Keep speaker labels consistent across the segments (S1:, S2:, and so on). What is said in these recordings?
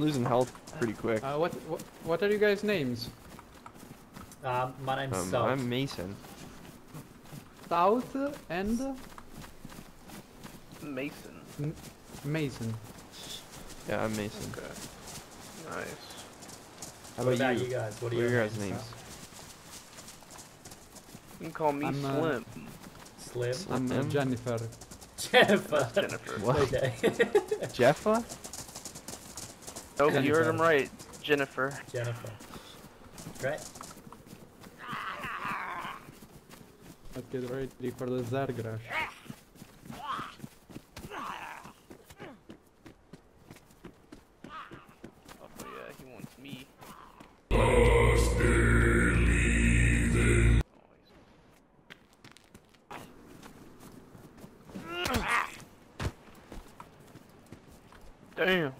S1: I'm losing health pretty quick.
S2: Uh, what, what what are you guys' names?
S3: Um, my name's
S1: Um,
S3: Salt.
S1: I'm Mason.
S2: Salt and
S4: Mason.
S2: Mason.
S1: Yeah, I'm Mason.
S4: Okay. Nice.
S1: How
S3: what
S1: about
S3: about
S1: you?
S3: you guys? What are
S1: What are
S3: your
S1: your guys'
S3: names?
S1: names?
S4: You can call me
S2: I'm, uh,
S4: Slim.
S3: Slim.
S2: I'm uh,
S1: Slim?
S2: Jennifer.
S3: Jennifer.
S4: Jennifer.
S1: What?
S3: Okay.
S1: Jeffa?
S4: Oh, you heard him right. Jennifer.
S3: Jennifer. Right.
S2: Let's get ready for the Zerg rush.
S4: Oh yeah, he wants me. Damn.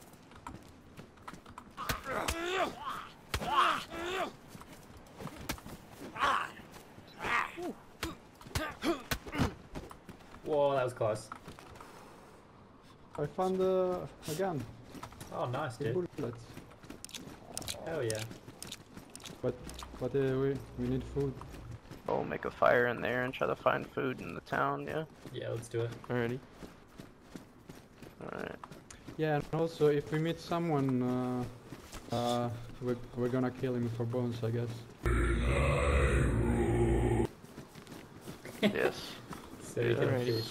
S3: Whoa, that was close.
S2: I found uh, a gun.
S3: Oh, nice,
S2: with
S3: dude.
S2: bullets.
S3: Hell yeah.
S2: But but uh, we we need food.
S4: We'll make a fire in there and try to find food in the town, yeah?
S3: Yeah, let's do it.
S1: Alrighty.
S4: Alright.
S2: Yeah, and also if we meet someone, uh, uh, we're we're gonna kill him for bones, I guess.
S4: yes.
S3: So you can
S1: Alright.
S3: fish.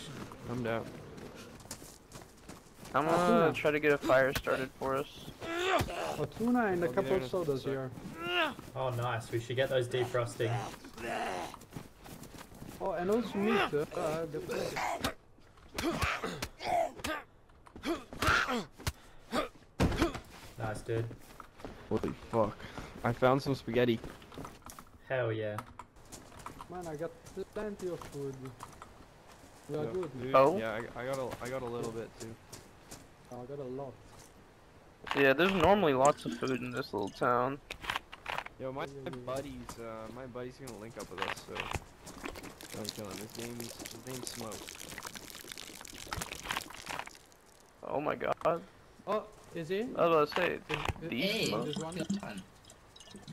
S1: I'm down.
S4: I'm
S2: Ah,
S4: gonna
S2: tuna.
S4: try to get a fire started for us.
S2: Oh, tuna and a
S1: I'll
S2: couple of sodas
S1: sec.
S2: here.
S3: Oh, nice. We should get those defrosting.
S2: Oh, and also meat. Uh, uh, the-
S3: Nice, dude.
S1: Holy fuck. I found some spaghetti.
S3: Hell yeah.
S2: Man, I got plenty of food. We are good.
S1: dude.
S4: Oh?
S1: Yeah, I, I got a, I got a little bit too.
S2: I got a lot.
S4: Yeah, there's normally lots of food in this little town.
S1: Yo, my, my buddy's, uh, my buddy's gonna link up with us, so. I'm killing his name's, his name's Smoke.
S4: Oh my god.
S2: Oh, is he?
S4: I was about to say,
S2: Is- is-
S4: the
S5: Hey,
S4: smoke.
S2: This one?
S5: good one.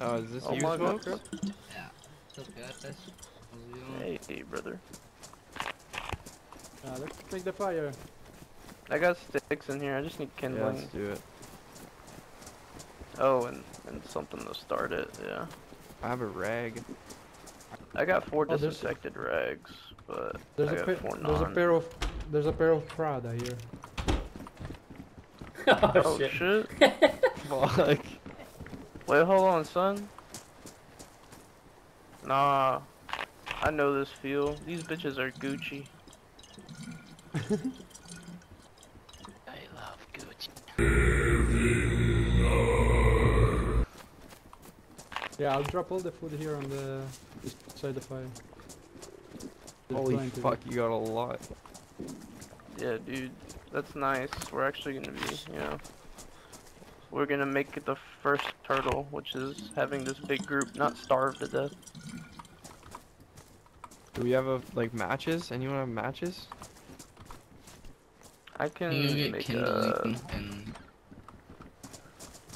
S1: Oh, is this
S4: Oh
S1: you,
S4: my
S1: Smoke?
S4: god.
S5: Yeah. What's up, guys? How's it going?
S4: Hey, brother.
S2: Uh, let's make the fire.
S4: I got sticks in here, I just need kindling.
S1: Yeah, let's do it.
S4: Oh, and, and something to start it, yeah.
S1: I have a rag.
S4: I got four
S2: Oh, there's-
S4: disinfected rags, but
S2: There's
S4: I
S2: a
S4: got
S2: pa-
S4: four
S2: there's a pair of there's a pair of Prada here.
S3: oh,
S4: Oh
S3: shit.
S4: shit.
S1: Fuck.
S4: Wait, hold on, son. Nah. I know this feel. These bitches are Gucci. I love Gucci.
S2: Yeah, I'll drop all the food here on the beside the fire. There's
S1: Holy fuck, you got a lot.
S4: Yeah, dude. That's nice. We're actually gonna be, you know. We're gonna make it the first turtle, which is having this big group not starve to death.
S1: Do we have a, like matches? Anyone have matches?
S4: I can
S5: You get
S4: make a.
S5: and.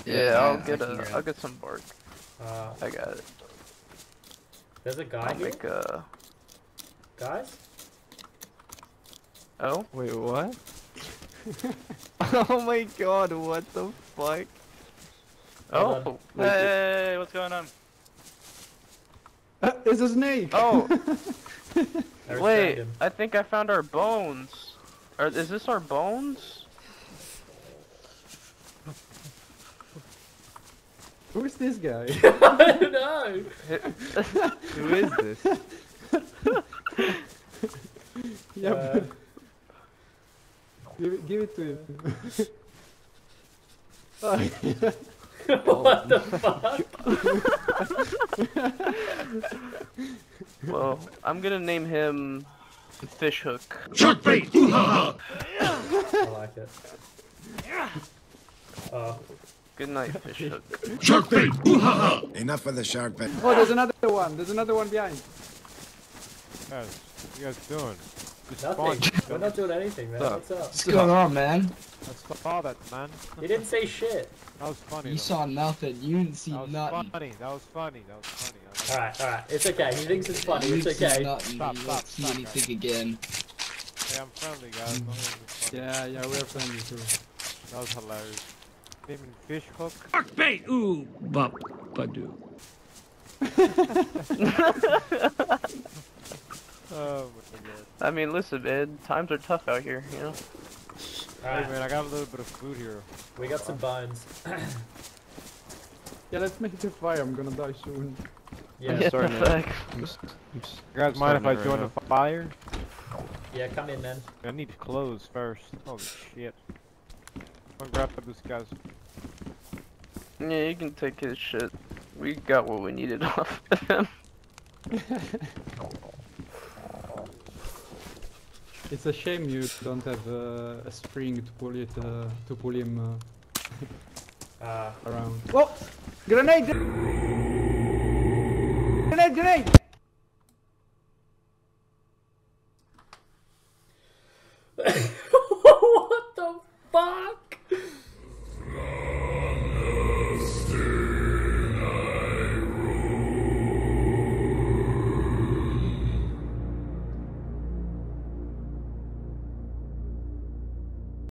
S4: Yeah, I'll
S5: I
S4: get
S5: can
S4: a.
S5: grab-
S4: I'll get some bark.
S3: Uh,
S4: I got it.
S3: there's a guy
S4: I'll
S3: here.
S4: make a.
S3: Guys?
S4: Oh,
S1: Wait, what? oh my god, what the fuck?
S4: Oh,
S3: on.
S4: wait,
S6: Hey, what's going on?
S2: Uh, it's a snake.
S4: oh,
S3: I
S4: wait! I think I found our bones. Or is this our bones?
S2: Who is this guy?
S3: I don't know.
S1: Who is this?
S2: yeah,
S3: Uh,
S2: give, it, give it to him. oh,
S3: what the fuck?
S4: Well, I'm gonna name him Fishhook.
S3: I like it. Oh,
S4: Good night, Fishhook.
S7: Enough of the shark bait.
S2: oh, there's another one. There's another one behind.
S8: Guys, what you guys doing?
S3: nothing. We're not doing anything, man.
S1: Stop.
S3: What's up?
S5: What's going on, man?
S8: I saw that, man.
S3: You didn't say shit.
S8: That was funny.
S5: You
S8: though.
S5: saw nothing. You didn't see nothing.
S8: That was
S5: nothing.
S8: funny. That was funny. That was funny. I was-
S3: Alright, alright. It's okay. He thinks it's funny.
S5: you
S3: It's
S5: didn't see
S3: okay.
S5: nothing.
S8: Stop,
S5: you
S8: stop,
S5: won't see
S8: stop,
S5: anything again.
S8: Hey, I'm friendly, guys. Don't think it's funny.
S2: Yeah, yeah, we're friendly too.
S8: That was hilarious. Demon fish hook.
S7: Fuck bait. Ooh, bop, badu.
S8: Oh my god.
S4: I mean, listen, man, times are tough out here, you know?
S8: Hey man, I got a little bit of food here.
S3: we got some bones.
S2: Yeah, let's make it a fire. I'm gonna die soon.
S3: Yeah,
S1: Yeah. starting it.
S4: thanks.
S1: I'm s- I'm s-
S8: You guys mind if I
S1: starting
S8: join
S1: right
S8: the fire?
S3: yeah, come in, man.
S8: I need clothes first. Holy shit. Come on, grab this guy's.
S4: Yeah, you can take his shit. We got what we needed off of him.
S2: It's a shame you don't have uh, a spring to pull it uh, to pull him uh,
S3: Uh,
S2: around. Whoa! Grenade! Grenade! Grenade!